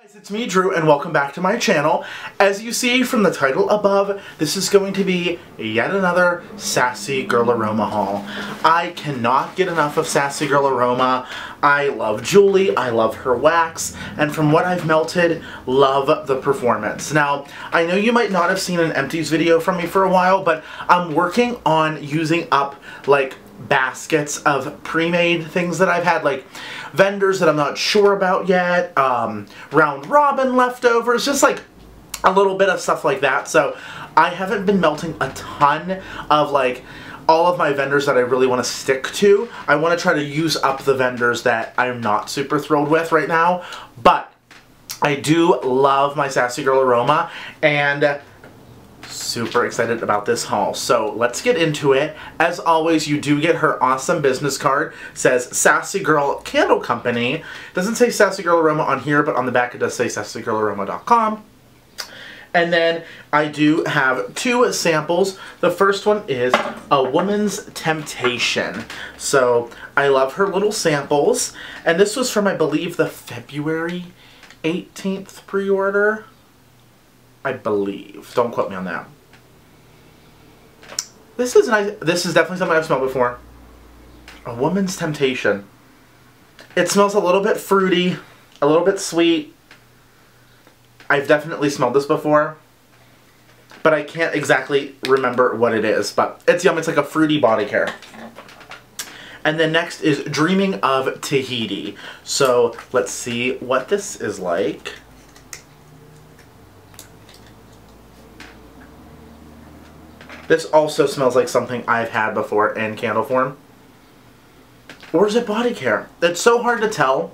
guys, it's me Drew and welcome back to my channel. As you see from the title above, this is going to be yet another Sassy Girl Aroma haul. I cannot get enough of Sassy Girl Aroma. I love Julie, I love her wax, and from what I've melted, love the performance. Now, I know you might not have seen an empties video from me for a while, but I'm working on using up like baskets of pre-made things that I've had, like vendors that I'm not sure about yet, um, round robin leftovers, just like a little bit of stuff like that. So I haven't been melting a ton of like all of my vendors that I really want to stick to. I want to try to use up the vendors that I'm not super thrilled with right now, but I do love my Sassy Girl aroma and super excited about this haul. So let's get into it. As always, you do get her awesome business card. It says Sassy Girl Candle Company. It doesn't say Sassy Girl Aroma on here, but on the back it does say sassygirlaroma.com. And then I do have two samples. The first one is A Woman's Temptation. So I love her little samples. And this was from, I believe, the February 18th pre-order. I believe. Don't quote me on that. This is nice. This is definitely something I've smelled before. A Woman's Temptation. It smells a little bit fruity, a little bit sweet. I've definitely smelled this before, but I can't exactly remember what it is. But it's yum. It's like a fruity body care. And then next is Dreaming of Tahiti. So let's see what this is like. This also smells like something I've had before in candle form. Or is it body care? It's so hard to tell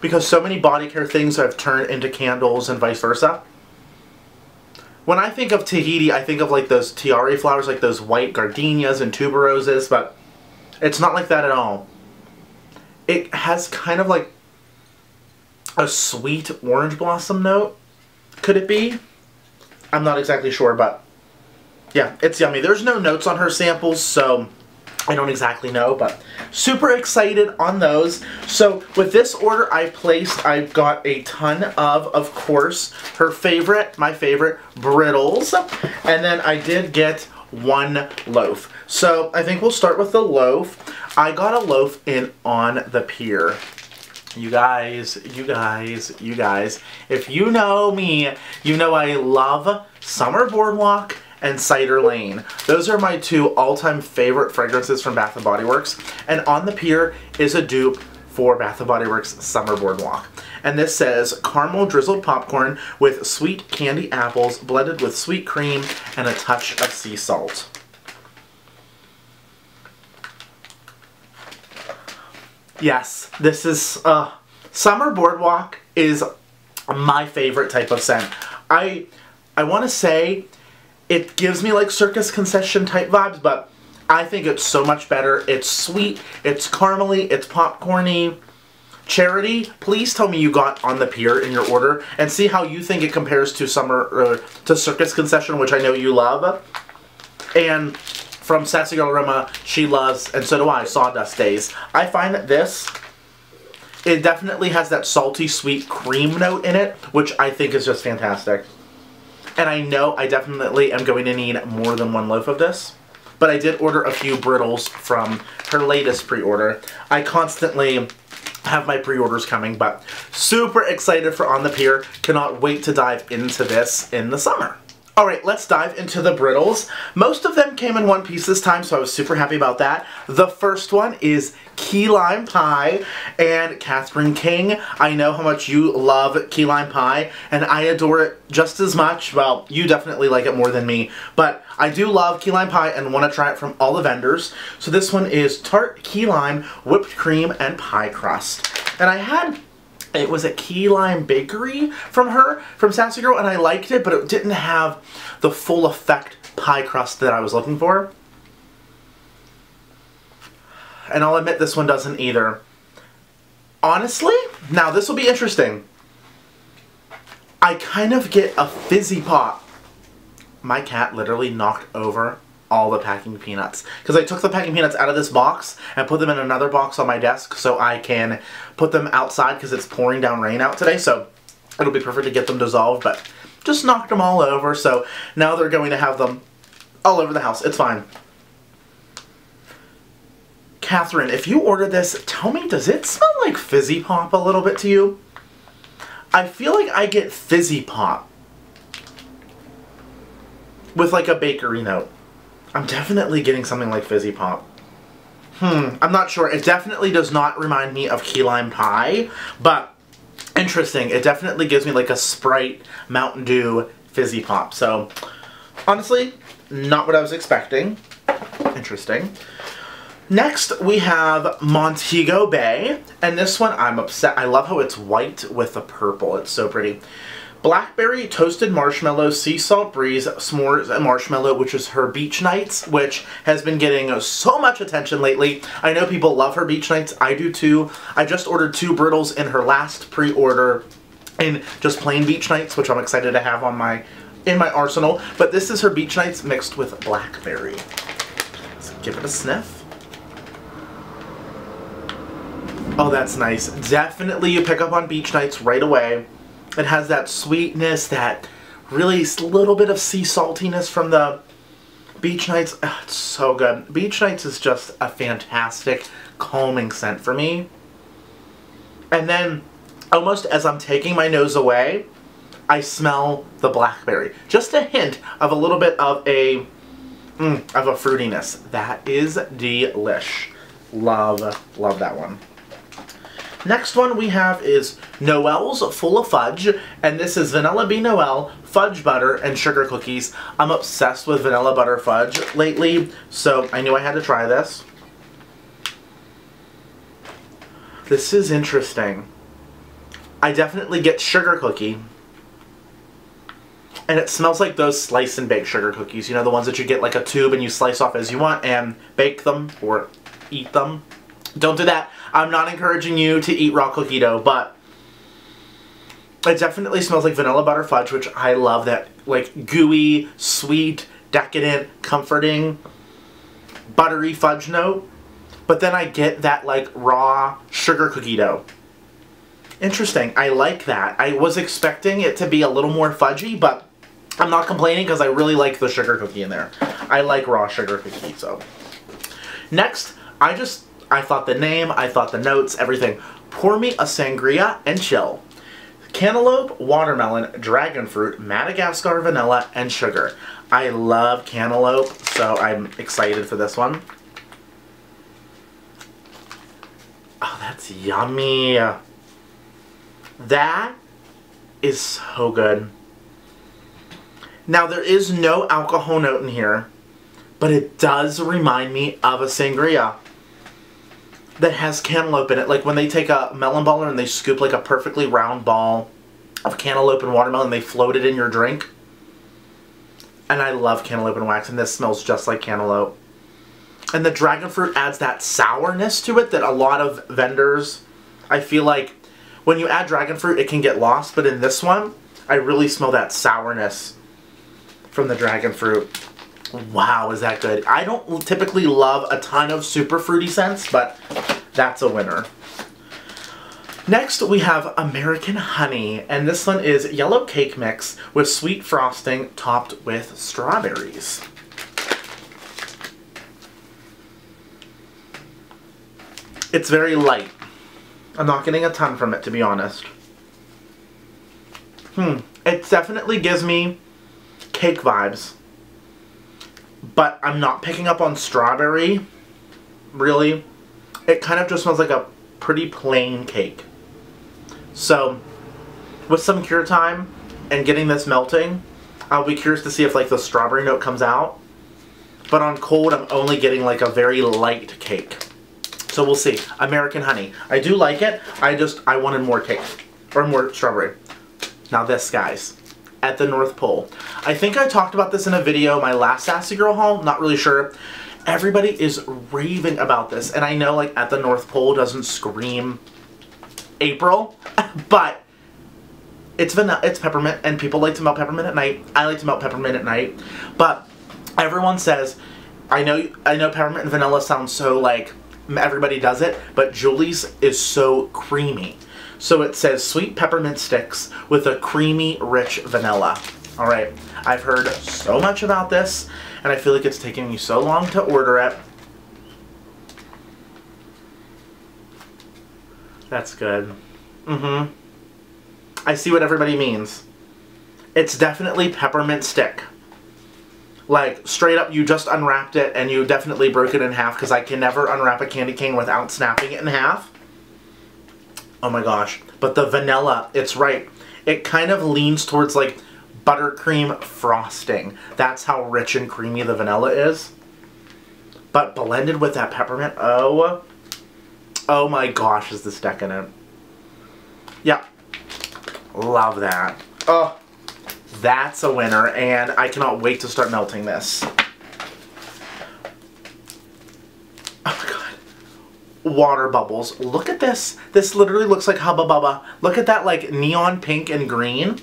because so many body care things have turned into candles and vice versa. When I think of Tahiti, I think of like those tiare flowers, like those white gardenias and tuberoses, but it's not like that at all. It has kind of like a sweet orange blossom note. Could it be? I'm not exactly sure, but yeah, it's yummy. There's no notes on her samples, so I don't exactly know, but super excited on those. So with this order I placed, I've got a ton of, of course, her favorite, my favorite, Brittles. And then I did get one loaf. So I think we'll start with the loaf. I got a loaf in on the pier. You guys, you guys, you guys, if you know me, you know I love Summer Boardwalk and Cider Lane. Those are my two all-time favorite fragrances from Bath & Body Works. And on the pier is a dupe for Bath & Body Works Summer Boardwalk. And this says caramel drizzled popcorn with sweet candy apples blended with sweet cream and a touch of sea salt. Yes, this is, uh, Summer Boardwalk is my favorite type of scent. I, I want to say it gives me like circus concession type vibes, but I think it's so much better. It's sweet, it's caramely, it's popcorny. Charity, please tell me you got on the pier in your order and see how you think it compares to summer uh, to circus concession, which I know you love. And from Sassy Girl Aroma, she loves, and so do I, Sawdust Days. I find that this, it definitely has that salty, sweet cream note in it, which I think is just fantastic. And I know I definitely am going to need more than one loaf of this. But I did order a few brittles from her latest pre-order. I constantly have my pre-orders coming, but super excited for On the Pier. Cannot wait to dive into this in the summer. Alright, let's dive into the brittles. Most of them came in one piece this time, so I was super happy about that. The first one is key lime pie and Catherine King. I know how much you love key lime pie and I adore it just as much. Well, you definitely like it more than me, but I do love key lime pie and want to try it from all the vendors. So this one is tart key lime, whipped cream, and pie crust. And I had it was a key lime bakery from her, from Sassy Girl, and I liked it, but it didn't have the full effect pie crust that I was looking for. And I'll admit this one doesn't either. Honestly, now this will be interesting. I kind of get a fizzy pop. My cat literally knocked over all the packing peanuts. Because I took the packing peanuts out of this box and put them in another box on my desk so I can put them outside because it's pouring down rain out today. So it'll be perfect to get them dissolved, but just knocked them all over, so now they're going to have them all over the house. It's fine. Catherine, if you order this, tell me, does it smell like Fizzy Pop a little bit to you? I feel like I get Fizzy Pop with like a bakery note. I'm definitely getting something like Fizzy Pop. Hmm, I'm not sure. It definitely does not remind me of key lime pie, but interesting. It definitely gives me like a Sprite Mountain Dew Fizzy Pop. So, honestly, not what I was expecting. Interesting. Next, we have Montego Bay, and this one I'm upset. I love how it's white with the purple. It's so pretty. Blackberry Toasted Marshmallow, Sea Salt Breeze, S'mores and Marshmallow, which is her Beach Nights, which has been getting so much attention lately. I know people love her Beach Nights. I do too. I just ordered two Brittles in her last pre-order in just plain Beach Nights, which I'm excited to have on my in my arsenal. But this is her Beach Nights mixed with Blackberry. Let's give it a sniff. Oh, that's nice. Definitely you pick up on beach nights right away. It has that sweetness, that really little bit of sea saltiness from the beach nights. Oh, it's so good. Beach nights is just a fantastic calming scent for me. And then almost as I'm taking my nose away, I smell the blackberry. Just a hint of a little bit of a mm, of a fruitiness. That is delish. Love, love that one. Next one we have is Noel's Full of Fudge, and this is Vanilla Bean Noel, fudge butter, and sugar cookies. I'm obsessed with vanilla butter fudge lately, so I knew I had to try this. This is interesting. I definitely get sugar cookie. And it smells like those slice and bake sugar cookies. You know, the ones that you get like a tube and you slice off as you want and bake them or eat them. Don't do that. I'm not encouraging you to eat raw cookie dough, but it definitely smells like vanilla butter fudge, which I love that like gooey, sweet, decadent, comforting, buttery fudge note. But then I get that like raw sugar cookie dough. Interesting. I like that. I was expecting it to be a little more fudgy, but I'm not complaining because I really like the sugar cookie in there. I like raw sugar cookie, so. Next, I just I thought the name, I thought the notes, everything. Pour me a sangria and chill. Cantaloupe, watermelon, dragon fruit, Madagascar vanilla, and sugar. I love cantaloupe, so I'm excited for this one. Oh, that's yummy. That is so good. Now, there is no alcohol note in here, but it does remind me of a sangria that has cantaloupe in it. Like when they take a melon baller and they scoop like a perfectly round ball of cantaloupe and watermelon, they float it in your drink. And I love cantaloupe and wax, and this smells just like cantaloupe. And the dragon fruit adds that sourness to it that a lot of vendors, I feel like, when you add dragon fruit, it can get lost. But in this one, I really smell that sourness from the dragon fruit. Wow, is that good. I don't typically love a ton of super fruity scents, but that's a winner. Next, we have American Honey, and this one is yellow cake mix with sweet frosting topped with strawberries. It's very light. I'm not getting a ton from it, to be honest. Hmm, it definitely gives me cake vibes but I'm not picking up on strawberry, really. It kind of just smells like a pretty plain cake. So, with some cure time and getting this melting, I'll be curious to see if like the strawberry note comes out. But on cold, I'm only getting like a very light cake. So we'll see. American honey. I do like it. I just, I wanted more cake. Or more strawberry. Now this, guys at the North Pole. I think I talked about this in a video, my last Sassy Girl haul, not really sure. Everybody is raving about this, and I know like at the North Pole doesn't scream April, but it's vanilla, it's peppermint, and people like to melt peppermint at night. I like to melt peppermint at night, but everyone says, I know, I know peppermint and vanilla sounds so like everybody does it, but Julie's is so creamy. So it says sweet peppermint sticks with a creamy, rich vanilla. All right, I've heard so much about this, and I feel like it's taking me so long to order it. That's good. Mm-hmm. I see what everybody means. It's definitely peppermint stick. Like, straight up, you just unwrapped it and you definitely broke it in half because I can never unwrap a candy cane without snapping it in half. Oh my gosh. But the vanilla, it's right. It kind of leans towards like buttercream frosting. That's how rich and creamy the vanilla is. But blended with that peppermint, oh, oh my gosh, is this decadent. Yeah, love that. Oh, that's a winner, and I cannot wait to start melting this. Oh. Water bubbles. Look at this. This literally looks like Hubba Bubba. Look at that like neon pink and green.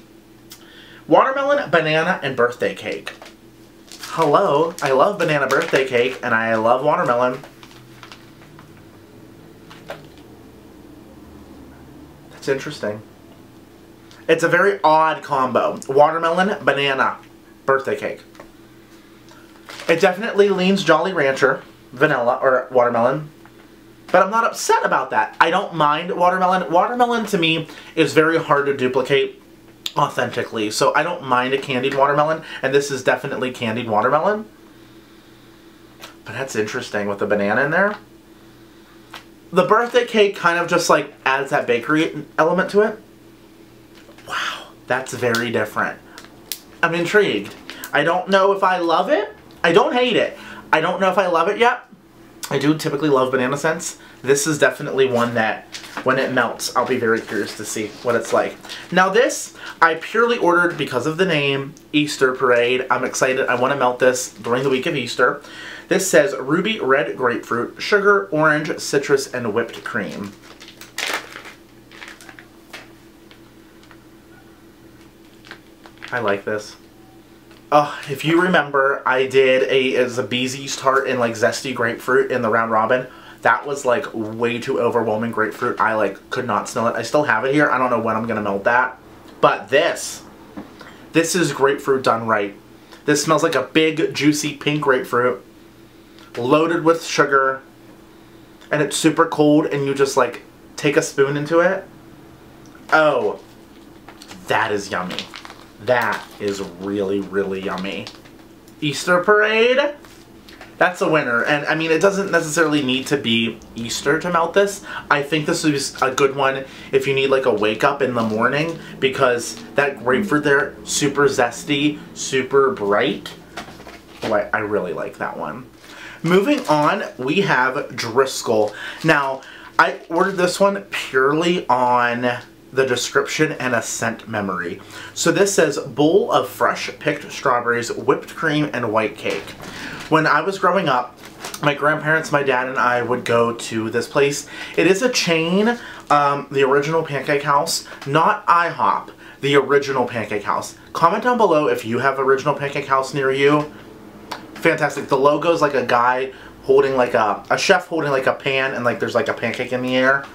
Watermelon, banana, and birthday cake. Hello, I love banana birthday cake, and I love watermelon. That's interesting. It's a very odd combo. Watermelon, banana, birthday cake. It definitely leans Jolly Rancher, vanilla, or watermelon. But I'm not upset about that. I don't mind watermelon. Watermelon, to me, is very hard to duplicate authentically. So I don't mind a candied watermelon. And this is definitely candied watermelon. But that's interesting with the banana in there. The birthday cake kind of just like adds that bakery element to it. Wow, that's very different. I'm intrigued. I don't know if I love it. I don't hate it. I don't know if I love it yet. I do typically love banana scents. This is definitely one that, when it melts, I'll be very curious to see what it's like. Now this, I purely ordered because of the name, Easter Parade. I'm excited. I want to melt this during the week of Easter. This says Ruby Red Grapefruit, Sugar, Orange, Citrus, and Whipped Cream. I like this. If you remember, I did a as a Beezy's tart in like zesty grapefruit in the round robin. That was like way too overwhelming grapefruit. I like could not smell it. I still have it here. I don't know when I'm gonna melt that. But this, this is grapefruit done right. This smells like a big juicy pink grapefruit loaded with sugar and it's super cold and you just like take a spoon into it. Oh, that is yummy. That is really, really yummy. Easter Parade? That's a winner. And I mean, it doesn't necessarily need to be Easter to melt this. I think this is a good one if you need like a wake up in the morning because that grapefruit there, super zesty, super bright. Oh, I, I really like that one. Moving on, we have Driscoll. Now, I ordered this one purely on the description and a scent memory. So this says bowl of fresh picked strawberries, whipped cream, and white cake. When I was growing up, my grandparents, my dad, and I would go to this place. It is a chain, um, the original Pancake House, not IHOP, the original Pancake House. Comment down below if you have original Pancake House near you. Fantastic. The logo is like a guy holding like a, a chef holding like a pan and like there's like a pancake in the air.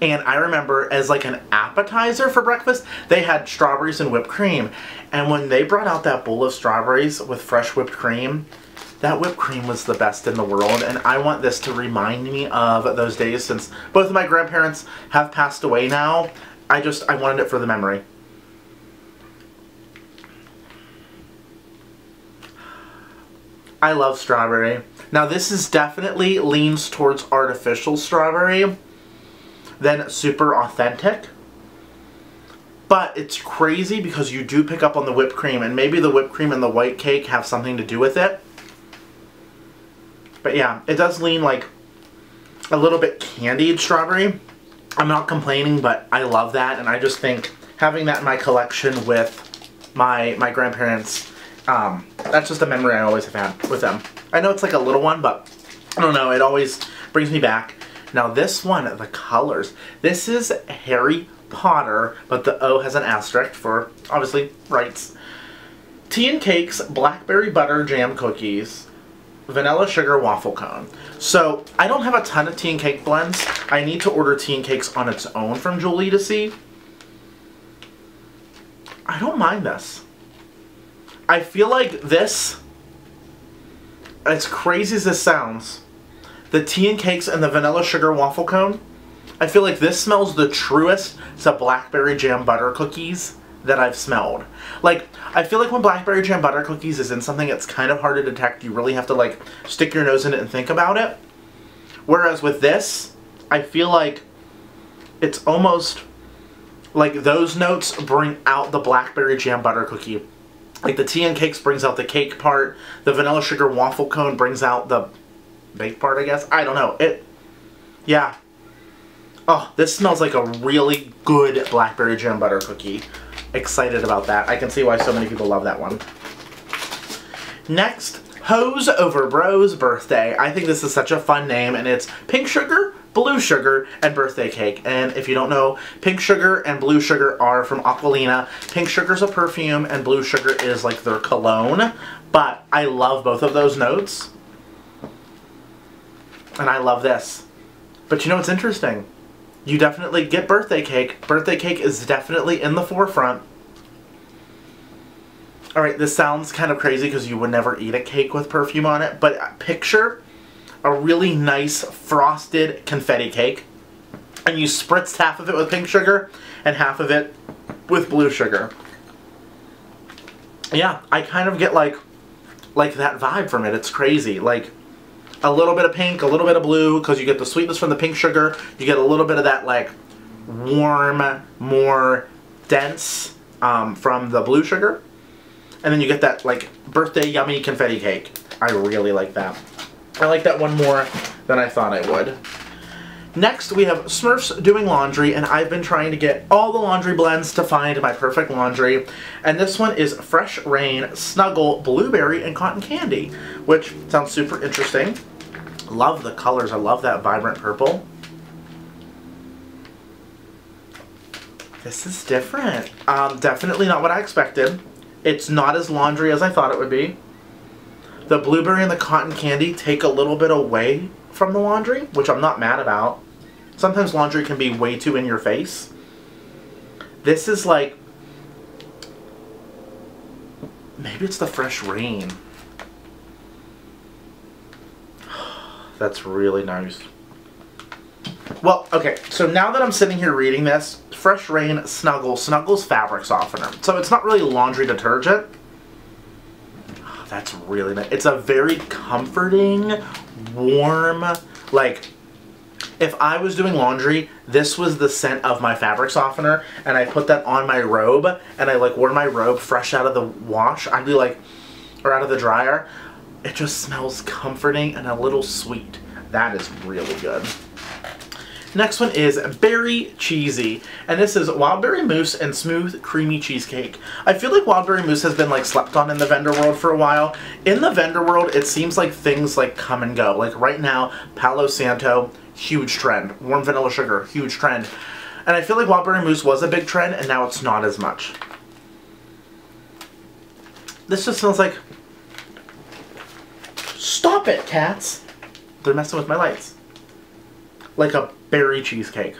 And I remember as like an appetizer for breakfast, they had strawberries and whipped cream. And when they brought out that bowl of strawberries with fresh whipped cream, that whipped cream was the best in the world. And I want this to remind me of those days since both of my grandparents have passed away now. I just, I wanted it for the memory. I love strawberry. Now this is definitely leans towards artificial strawberry than super authentic. But it's crazy because you do pick up on the whipped cream and maybe the whipped cream and the white cake have something to do with it. But yeah, it does lean like a little bit candied strawberry. I'm not complaining, but I love that and I just think having that in my collection with my my grandparents, um, that's just a memory I always have had with them. I know it's like a little one, but I don't know, it always brings me back. Now this one, the colors, this is Harry Potter, but the O has an asterisk for, obviously, rights. Tea and Cakes Blackberry Butter Jam Cookies. vanilla sugar waffle cone. So I don't have a ton of tea and cake blends. I need to order tea and cakes on its own from Julie to see. I don't mind this. I feel like this, as crazy as this sounds, the tea and cakes and the vanilla sugar waffle cone, I feel like this smells the truest to blackberry jam butter cookies that I've smelled. Like, I feel like when blackberry jam butter cookies is in something it's kind of hard to detect, you really have to like stick your nose in it and think about it. Whereas with this, I feel like it's almost like those notes bring out the blackberry jam butter cookie. Like the tea and cakes brings out the cake part, the vanilla sugar waffle cone brings out the baked part, I guess. I don't know. It, yeah. Oh, this smells like a really good blackberry jam butter cookie excited about that. I can see why so many people love that one. Next, Hose Over Bros Birthday. I think this is such a fun name, and it's pink sugar, blue sugar, and birthday cake. And if you don't know, pink sugar and blue sugar are from Aquolina. Pink sugar is a perfume, and blue sugar is like their cologne. But I love both of those notes. And I love this. But you know what's interesting? you definitely get birthday cake. Birthday cake is definitely in the forefront. Alright, this sounds kind of crazy because you would never eat a cake with perfume on it, but uh, picture a really nice frosted confetti cake, and you spritz half of it with pink sugar and half of it with blue sugar. Yeah, I kind of get like like that vibe from it. It's crazy. Like a little bit of pink, a little bit of blue, because you get the sweetness from the pink sugar. You get a little bit of that like warm, more dense um, from the blue sugar. And then you get that like birthday yummy confetti cake. I really like that. I like that one more than I thought I would. Next, we have Smurfs Doing Laundry, and I've been trying to get all the laundry blends to find my perfect laundry. And this one is Fresh Rain, Snuggle, Blueberry, and Cotton Candy, which sounds super interesting. Love the colors. I love that vibrant purple. This is different. Um, definitely not what I expected. It's not as laundry as I thought it would be. The blueberry and the cotton candy take a little bit away from the laundry, which I'm not mad about. Sometimes laundry can be way too in your face. This is like... Maybe it's the fresh rain. That's really nice. Well, okay, so now that I'm sitting here reading this, Fresh Rain Snuggle, Snuggles Fabric Softener. So it's not really laundry detergent. That's really nice. It's a very comforting, warm, like, if I was doing laundry, this was the scent of my fabric softener, and I put that on my robe, and I, like, wore my robe fresh out of the wash, I'd be like, or out of the dryer, it just smells comforting and a little sweet. That is really good. Next one is Berry Cheesy, and this is Wildberry Mousse and Smooth Creamy Cheesecake. I feel like Wildberry Mousse has been like slept on in the vendor world for a while. In the vendor world, it seems like things like come and go. Like right now, Palo Santo, huge trend. Warm vanilla sugar, huge trend. And I feel like Wildberry Mousse was a big trend, and now it's not as much. This just smells like Stop it, cats! They're messing with my lights. Like a berry cheesecake.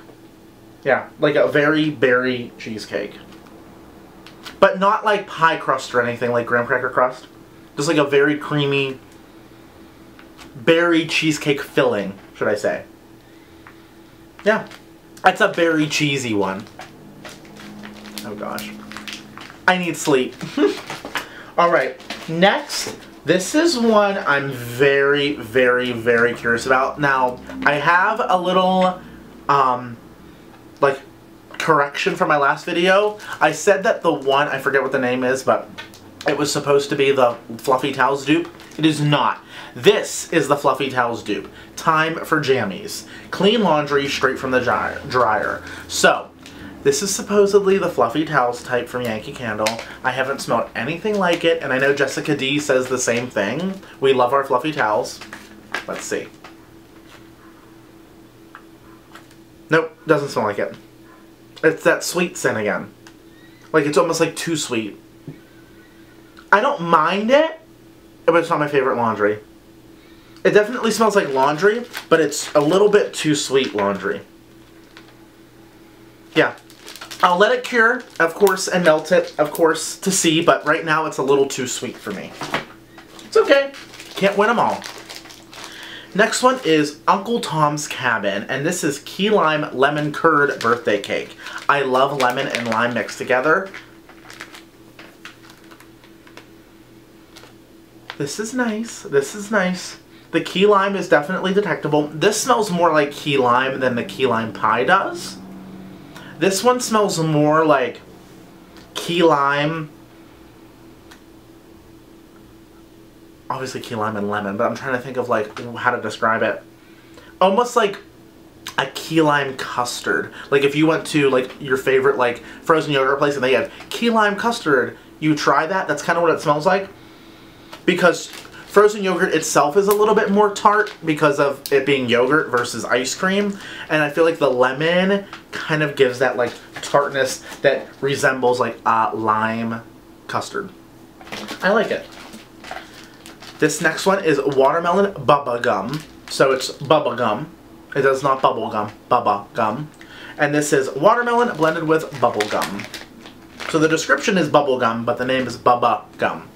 Yeah, like a very berry cheesecake. But not like pie crust or anything like graham cracker crust. Just like a very creamy berry cheesecake filling, should I say. Yeah, that's a very cheesy one. Oh gosh. I need sleep. Alright, next this is one I'm very, very, very curious about. Now, I have a little, um, like, correction from my last video. I said that the one, I forget what the name is, but it was supposed to be the Fluffy Towels dupe. It is not. This is the Fluffy Towels dupe. Time for jammies. Clean laundry straight from the dryer. So, this is supposedly the fluffy towels type from Yankee Candle. I haven't smelled anything like it, and I know Jessica D says the same thing. We love our fluffy towels. Let's see. Nope, doesn't smell like it. It's that sweet scent again. Like, it's almost like too sweet. I don't mind it, but it's not my favorite laundry. It definitely smells like laundry, but it's a little bit too sweet laundry. Yeah. I'll let it cure, of course, and melt it, of course, to see, but right now it's a little too sweet for me. It's okay. Can't win them all. Next one is Uncle Tom's Cabin, and this is key lime lemon curd birthday cake. I love lemon and lime mixed together. This is nice. This is nice. The key lime is definitely detectable. This smells more like key lime than the key lime pie does. This one smells more like key lime. Obviously key lime and lemon, but I'm trying to think of like how to describe it. Almost like a key lime custard. Like if you went to like your favorite like frozen yogurt place and they have key lime custard, you try that. That's kind of what it smells like because frozen yogurt itself is a little bit more tart because of it being yogurt versus ice cream and I feel like the lemon kind of gives that like tartness that resembles like uh, lime custard. I like it. This next one is watermelon bubba gum. So it's bubba gum. It does not bubble gum, bubba gum. And this is watermelon blended with bubble gum. So the description is bubble gum, but the name is bubba gum.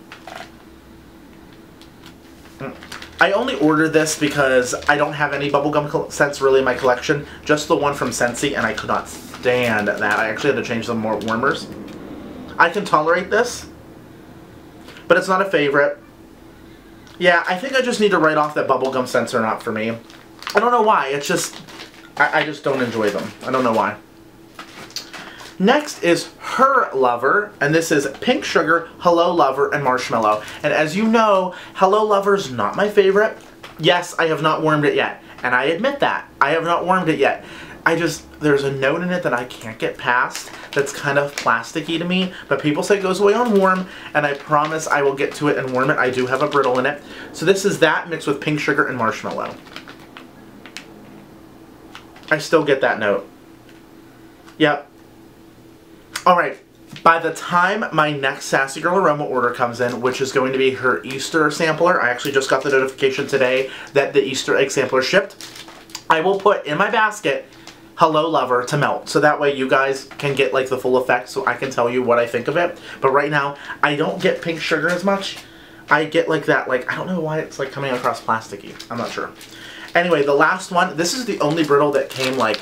I only ordered this because I don't have any bubblegum scents really in my collection. Just the one from Scentsy, and I could not stand that. I actually had to change some more warmers. I can tolerate this, but it's not a favorite. Yeah, I think I just need to write off that bubblegum scents are not for me. I don't know why. It's just, I, I just don't enjoy them. I don't know why. Next is Her Lover, and this is Pink Sugar, Hello Lover, and Marshmallow. And as you know, Hello Lover's not my favorite. Yes, I have not warmed it yet, and I admit that. I have not warmed it yet. I just, there's a note in it that I can't get past that's kind of plasticky to me, but people say it goes away on warm, and I promise I will get to it and warm it. I do have a brittle in it. So this is that mixed with pink sugar and marshmallow. I still get that note. Yep, Alright, by the time my next Sassy Girl Aroma order comes in, which is going to be her Easter sampler, I actually just got the notification today that the Easter egg sampler shipped, I will put in my basket Hello Lover to melt. So that way you guys can get like the full effect so I can tell you what I think of it. But right now, I don't get pink sugar as much. I get like that, like, I don't know why it's like coming across plasticky. I'm not sure. Anyway, the last one, this is the only brittle that came like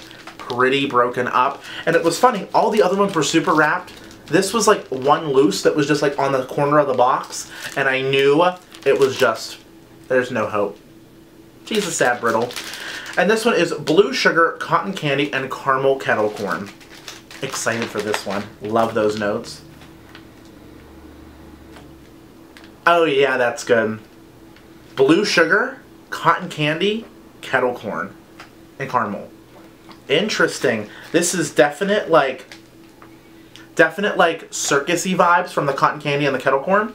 pretty broken up. And it was funny, all the other ones were super wrapped. This was like one loose that was just like on the corner of the box. And I knew it was just, there's no hope. Jesus, sad brittle. And this one is Blue Sugar, Cotton Candy, and Caramel Kettle Corn. Excited for this one. Love those notes. Oh yeah, that's good. Blue Sugar, Cotton Candy, Kettle Corn, and Caramel. Interesting. This is definite, like, definite, like, circusy vibes from the cotton candy and the kettle corn.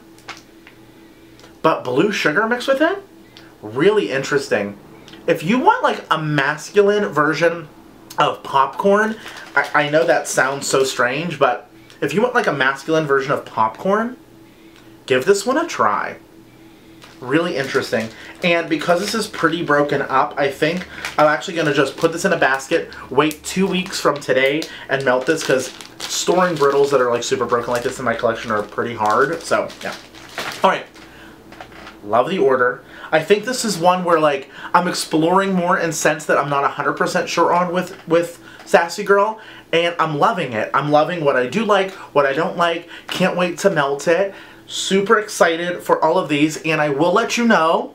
But blue sugar mixed with it? Really interesting. If you want, like, a masculine version of popcorn, I, I know that sounds so strange, but if you want, like, a masculine version of popcorn, give this one a try really interesting. And because this is pretty broken up, I think I'm actually to just put this in a basket, wait two weeks from today, and melt this because storing brittles that are like super broken like this in my collection are pretty hard. So, yeah. Alright. Love the order. I think this is one where like I'm exploring more in scents that I'm not 100% sure on with, with Sassy Girl, and I'm loving it. I'm loving what I do like, what I don't like. Can't wait to melt it super excited for all of these and I will let you know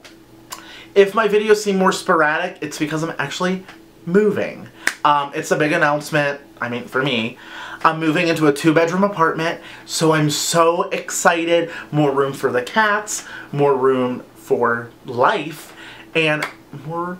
if my videos seem more sporadic it's because I'm actually moving. Um, it's a big announcement, I mean for me. I'm moving into a two bedroom apartment so I'm so excited. More room for the cats, more room for life, and more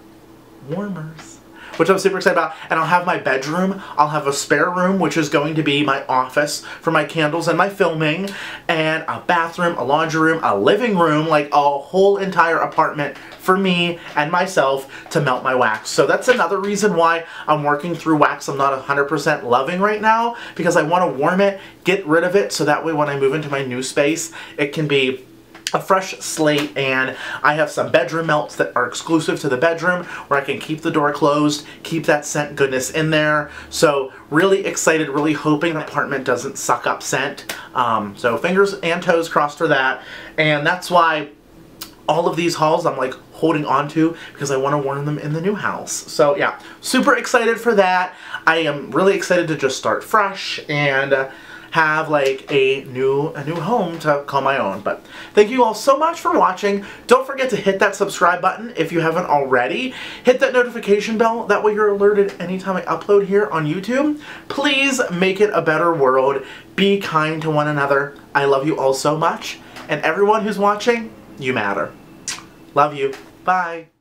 warmers which I'm super excited about. And I'll have my bedroom. I'll have a spare room, which is going to be my office for my candles and my filming, and a bathroom, a laundry room, a living room, like a whole entire apartment for me and myself to melt my wax. So that's another reason why I'm working through wax I'm not 100% loving right now, because I want to warm it, get rid of it, so that way when I move into my new space, it can be a fresh slate and I have some bedroom melts that are exclusive to the bedroom where I can keep the door closed, keep that scent goodness in there. So really excited, really hoping the apartment doesn't suck up scent. Um, so fingers and toes crossed for that. And that's why all of these hauls I'm like holding on to because I want to warm them in the new house. So yeah, super excited for that. I am really excited to just start fresh and uh, have like a new a new home to call my own. But thank you all so much for watching. Don't forget to hit that subscribe button if you haven't already. Hit that notification bell. That way you're alerted anytime I upload here on YouTube. Please make it a better world. Be kind to one another. I love you all so much. And everyone who's watching, you matter. Love you. Bye.